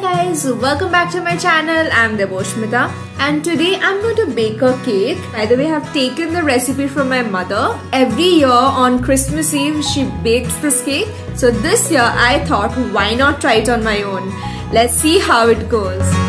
guys, welcome back to my channel. I'm Devoshmita, and today I'm going to bake a cake. By the way, I've taken the recipe from my mother. Every year on Christmas Eve, she bakes this cake. So this year I thought, why not try it on my own? Let's see how it goes.